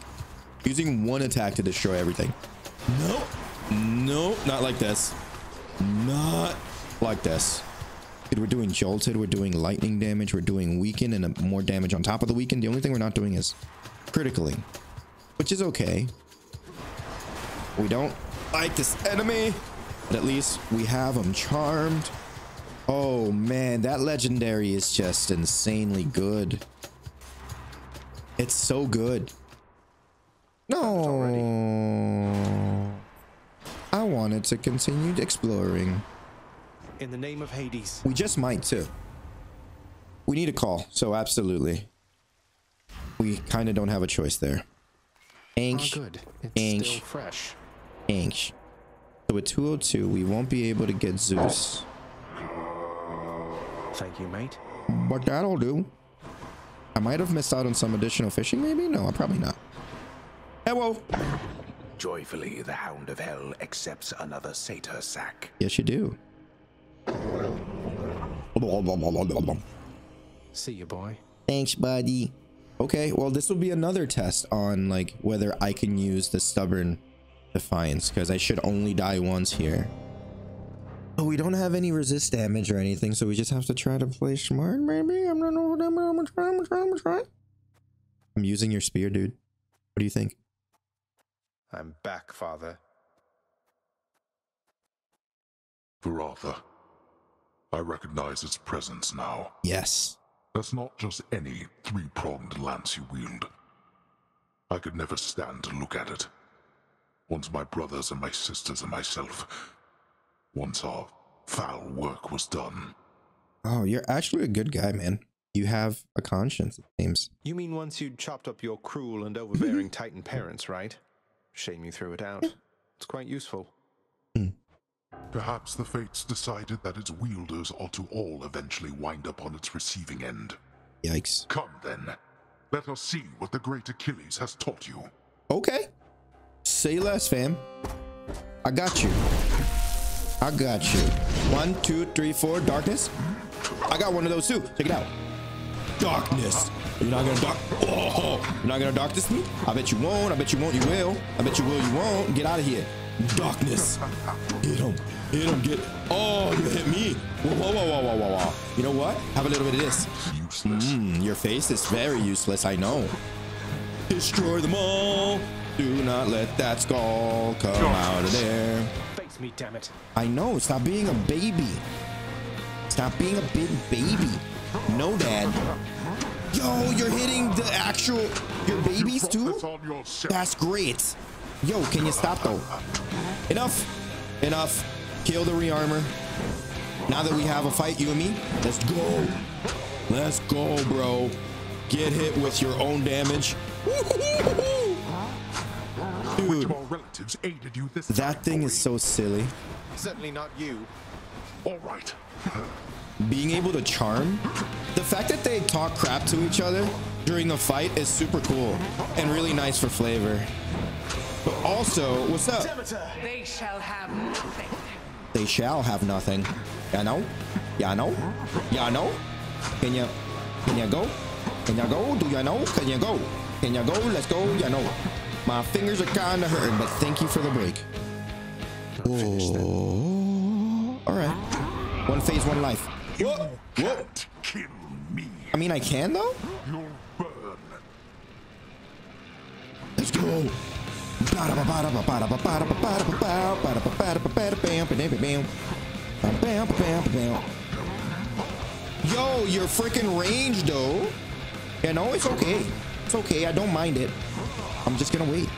Using one attack to destroy everything. No. No, not like this. Not like this. Dude, we're doing jolted, we're doing lightning damage, we're doing weaken and uh, more damage on top of the weaken. The only thing we're not doing is critically, which is okay. We don't like this enemy, but at least we have him charmed. Oh man, that legendary is just insanely good. It's so good. No. I wanted to continue exploring. In the name of Hades. We just might too. We need a call, so absolutely. We kind of don't have a choice there. Anx. Oh, ah, good. It's Anx. still fresh. Anx. So at 202, we won't be able to get Zeus. Thank you, mate. But that'll do. I might have missed out on some additional fishing, maybe? No, I'm probably not. Hello. Joyfully, the Hound of Hell accepts another satyr sack. Yes, you do. See you, boy. Thanks, buddy. Okay, well, this will be another test on like whether I can use the stubborn defiance because I should only die once here. Oh, we don't have any resist damage or anything, so we just have to try to play smart, maybe. I'm not over them. I'm gonna try. I'm gonna try. I'm gonna try. I'm using your spear, dude. What do you think? I'm back, father. Varatha, I recognize its presence now. Yes. That's not just any three-pronged lance you wield. I could never stand to look at it. Once my brothers and my sisters and myself, once our foul work was done. Oh, you're actually a good guy, man. You have a conscience, it seems. You mean once you'd chopped up your cruel and overbearing Titan parents, right? Shame you threw it out. It's quite useful. Hmm. Perhaps the fates decided that its wielders ought to all eventually wind up on its receiving end. Yikes. Come then. Let us see what the great Achilles has taught you. Okay. Say less, fam. I got you. I got you. One, two, three, four. Darkness. I got one of those too. Check it out. Darkness. You're not gonna dark. Oh, you're not gonna darkness me? I bet you won't. I bet you won't. You will. I bet you will. You won't. Get out of here. Darkness. Hit him. Hit him. Get. Oh, you hit me. Whoa, whoa, whoa, whoa, whoa, whoa, whoa. You know what? Have a little bit of this. Mm, your face is very useless. I know. Destroy them all. Do not let that skull come out of there. Me, damn it. I know. Stop being a baby. Stop being a big baby. No, Dad. Yo, you're hitting the actual your babies too. That's great. Yo, can you stop though? Enough. Enough. Kill the rearmor. Now that we have a fight, you and me, let's go. Let's go, bro. Get hit with your own damage. Dude, relatives aided you this that thing is so silly. Certainly not you. All right. Being able to charm, the fact that they talk crap to each other during the fight is super cool and really nice for flavor. But also, what's up? They shall have nothing. They shall have nothing. Ya know? Ya know? Ya know? Can you, can you go? Can you go? Do you know? Can you go? Can you go? Let's go. Ya know? My fingers are kind of hurting, but thank you for the break. Oh, all right. One phase, one life. Whoa, whoa. Kill me. I mean, I can though. You'll burn. Let's go. Yo, your freaking range though. Yeah, no, it's okay. It's okay. I don't mind it. I'm just gonna wait.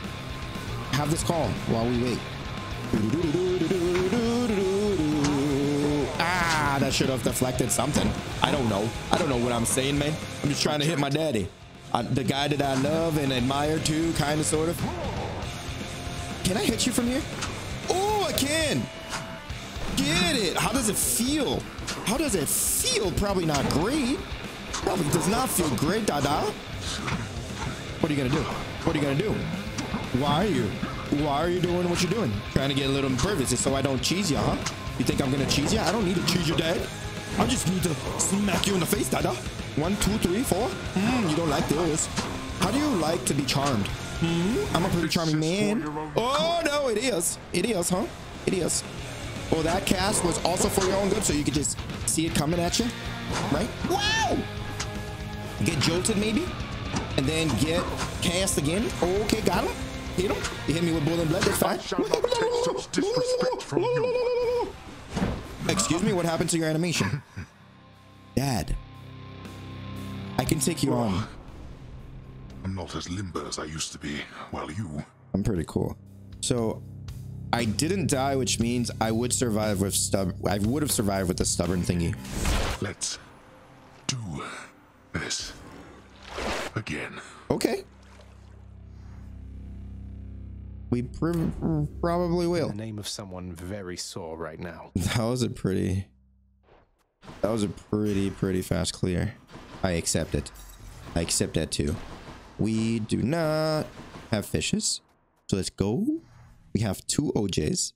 Have this call while we wait. Ah, that should have deflected something. I don't know. I don't know what I'm saying, man. I'm just trying to hit my daddy. Uh, the guy that I love and admire too, kind of, sort of. Can I hit you from here? Oh, I can. Get it. How does it feel? How does it feel? Probably not great. Probably does not feel great, Dada. What are you gonna do? What are you gonna do? Why are you? Why are you doing what you're doing? Trying to get a little impervious so I don't cheese you, huh? You think I'm gonna cheese you? I don't need to cheese your dad. I just need to smack you in the face, Dada. One, two, three, four. Hmm, you don't like those. How do you like to be charmed? Hmm, I'm a pretty charming man. Oh no, it is. It is, huh? It is. Well, that cast was also for your own good, so you could just see it coming at you, right? Wow! Get jolted maybe, and then get cast again. Okay, got him. Hit him. You hit me with boiling blood. That's fine. Excuse me. What happened to your animation, Dad? I can take you on. I'm not as limber as I used to be, while you. I'm pretty cool. So I didn't die, which means I would survive with stub. I would have survived with the stubborn thingy. Let's do this again. Okay. We pr- probably will. In the name of someone very sore right now. That was a pretty. That was a pretty pretty fast clear. I accept it. I accept that too. We do not have fishes, so let's go. We have two OJs,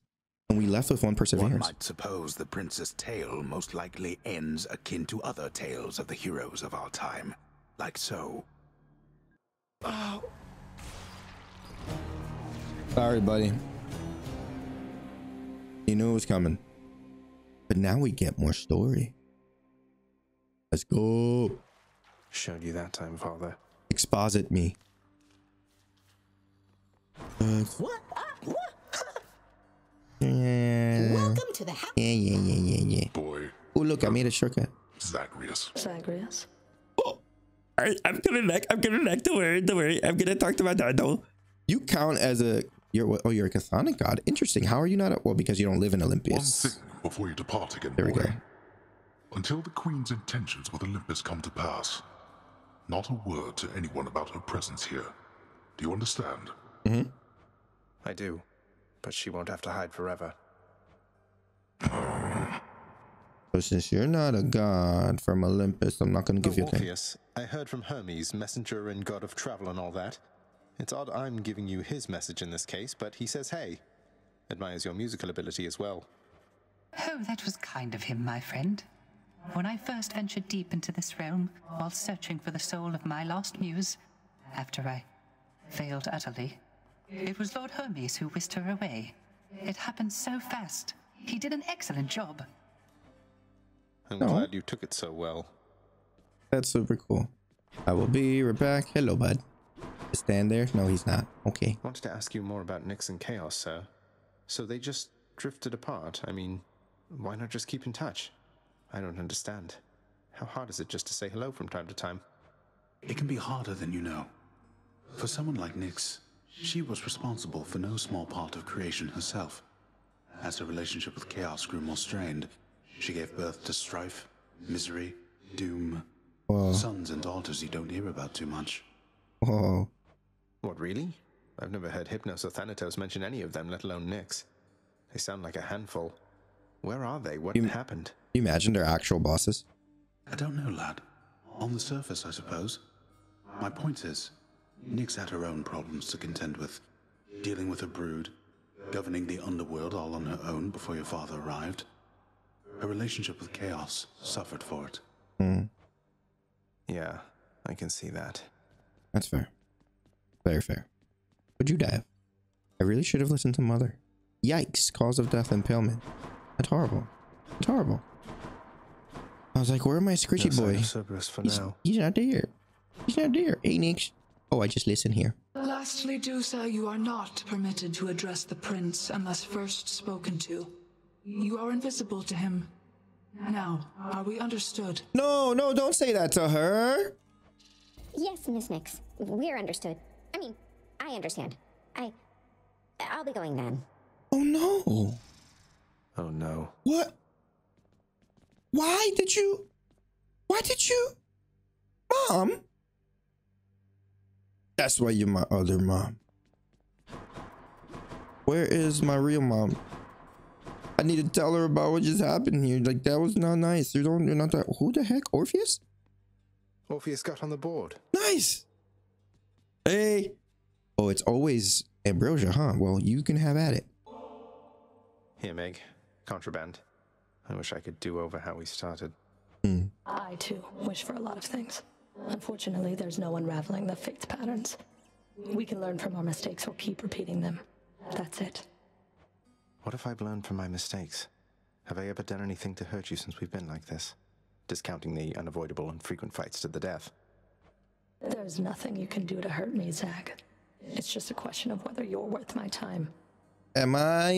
and we left with one One perseverance. might suppose the prince's tale most likely ends akin to other tales of the heroes of our time. Like so. Sorry, buddy. You knew it was coming. But now we get more story. Let's go. Showed you that time, father. Exposit me. Uh, What? yeah. Welcome to the house. Yeah, yeah, yeah, yeah, yeah. Boy. Oh, look, I made a shortcut. Zagreus. Zagreus. Alright, I'm gonna neck. I'm gonna neck. Don't worry. Don't worry. I'm gonna talk to my dad though. You count as a you're what- oh you're a Chthonic god. Interesting. How are you not? A, well, because you don't live in Olympus. One Olympus. thing before you depart again, There we boy. go. Until the Queen's intentions with Olympus come to pass, not a word to anyone about her presence here. Do you understand? Mm-hmm. I do. But she won't have to hide forever. But since you're not a god from Olympus, I'm not gonna give oh, you a thing. Orpheus, I heard from Hermes, messenger and god of travel and all that. It's odd I'm giving you his message in this case, but he says hey. Admires your musical ability as well. Oh, that was kind of him, my friend. When I first ventured deep into this realm, while searching for the soul of my lost muse, after I failed utterly, it was Lord Hermes who whisked her away. It happened so fast. He did an excellent job. I'm Oh. glad you took it so well. That's super cool. I will be right back. Hello, bud. Stand there? No, he's not. Okay. I Wanted to ask you more about Nyx and Chaos, sir. So they just drifted apart. I mean, why not just keep in touch? I don't understand. How hard is it just to say hello from time to time? It can be harder than you know. For someone like Nyx, she was responsible for no small part of creation herself. As her relationship with Chaos grew more strained, she gave birth to strife, misery, doom, Whoa. sons and daughters you don't hear about too much. Whoa. What, really? I've never heard Hypnos or Thanatos mention any of them, let alone Nyx. They sound like a handful. Where are they? What You- happened? You imagine they're actual bosses? I don't know, lad. On the surface, I suppose. My point is, Nyx had her own problems to contend with. Dealing with her brood, governing the underworld all on her own before your father arrived. Her relationship with Chaos suffered for it. Hmm. Yeah, I can see that. That's fair. Very fair. Would you die? I really should have listened to Mother. Yikes. Cause of death impalement. That's horrible. It's horrible. I was like, where am I, Scritchy No boy? of Cerberus for he's, now. he's not there. He's not there. Hey, Nyx. Oh, I just listen here. Lastly, Dusa, you are not permitted to address the prince unless first spoken to. You are invisible to him. Now, are we understood? No, no, don't say that to her. Yes, Miss Nyx. We're understood. I mean, I understand. I. I'll be going then. Oh, no. Oh no. What? Why did you? Why did you? Mom? That's why you're my other mom. Where is my real mom? I need to tell her about what just happened here. Like that was not nice. You don't. You're not that. Who the heck? Orpheus? Orpheus got on the board. Nice. Hey. Oh, it's always ambrosia, huh? Well, you can have at it. Here, Meg. Contraband. I wish I could do over how we started. Hmm. I, too, wish for a lot of things. Unfortunately, there's no unraveling the fate's patterns. We can learn from our mistakes or keep repeating them. That's it. What if I've learned from my mistakes? Have I ever done anything to hurt you since we've been like this? Discounting the unavoidable and frequent fights to the death. There's nothing you can do to hurt me, Zag. It's just a question of whether you're worth my time. Am I?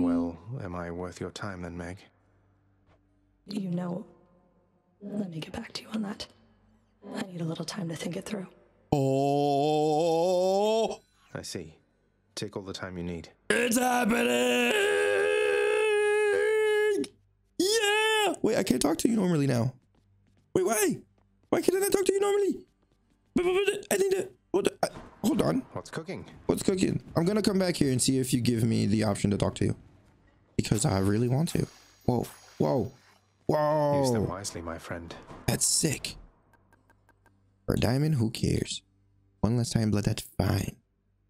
Well, am I worth your time then, Meg? You know. Let me get back to you on that. I need a little time to think it through. Oh, I see. Take all the time you need. It's happening! Yeah! wait, I can't talk to you normally now. Wait, why? Why can't I talk to you normally? But, but, but I think that. Hold, I, hold on. What's cooking? What's cooking? I'm gonna come back here and see if you give me the option to talk to you, because I really want to. Whoa, whoa, whoa! Use them wisely, my friend. That's sick. For a diamond, who cares? One less Titan Blood, that's fine.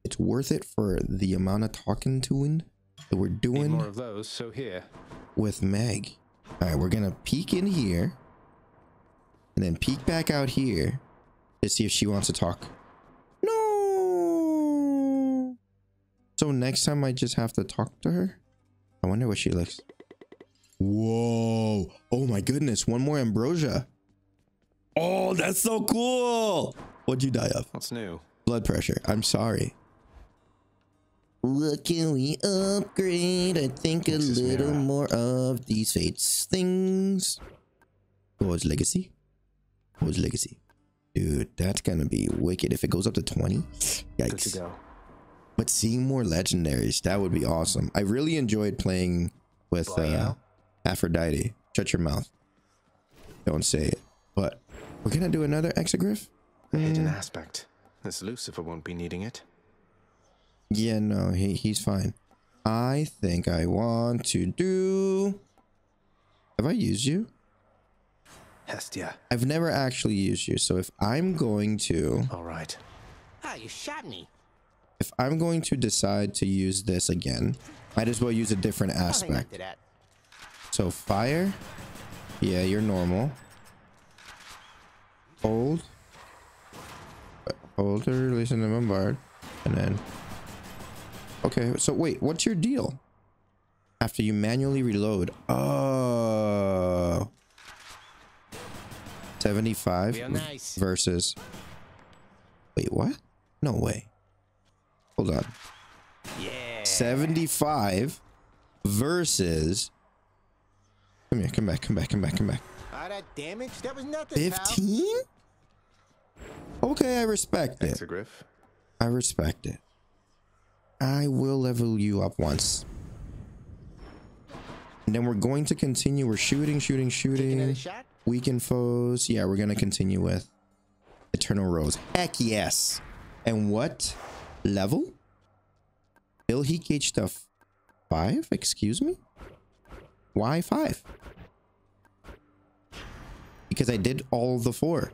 It's worth it for the amount of talking to him that we're Need doing more of those, so here. with Meg. All right, we're gonna peek in here, and then peek back out here to see if she wants to talk. No. So next time I just have to talk to her. I wonder what she looks. Whoa! Oh my goodness! One more ambrosia. Oh, that's so cool! What'd you die of? What's new? Blood pressure. I'm sorry. What can we upgrade? I think a little more of these fates things. What's legacy? What's legacy? Dude, that's gonna be wicked if it goes up to 20. Yikes. Go. But seeing more legendaries, that would be awesome. I really enjoyed playing with uh, Aphrodite. Shut your mouth. Don't say it. But we're gonna do another Exagryph. A hidden aspect. This Lucifer won't be needing it. Yeah, no, he he's fine. I think I want to do. Have I used you? Hestia. I've never actually used you. So if I'm going to, All right. Ah, you shot me. if I'm going to decide to use this again, might as well use a different I'll hang on aspect. So fire, yeah, you're normal. Hold, hold to release and bombard, and then. Okay, so wait, what's your deal? After you manually reload, oh. 75 nice. versus. Wait, what? No way. Hold on. Yeah. 75 versus. Come here, come back, come back, come back, come back. All that damage? That was nothing. 15? Okay, I respect it. Exagryph. I respect it. I will level you up once. And then we're going to continue. We're shooting, shooting, shooting. shot? Weaken foes. Yeah, we're going to continue with Eternal Rose. Heck yes. And what level? Bill Heat Gauge stuff. Five? Excuse me? Why five? Because I did all the four.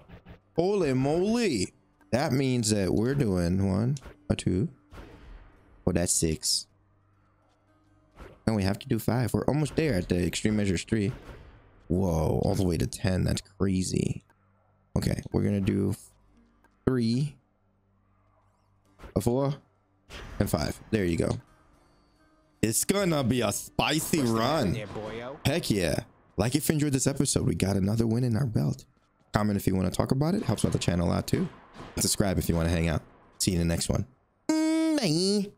Holy moly. That means that we're doing one, a two. Oh, that's six. And we have to do five. We're almost there at the extreme measures three. Whoa, all the way to 10. That's crazy. Okay, we're gonna do three, a four, and five. There you go. It's gonna be a spicy run. there. Heck yeah. Like if you enjoyed this episode, we got another win in our belt. Comment if you want to talk about it. Helps out the channel a lot too. And subscribe if you want to hang out. See you in the next one. Bye.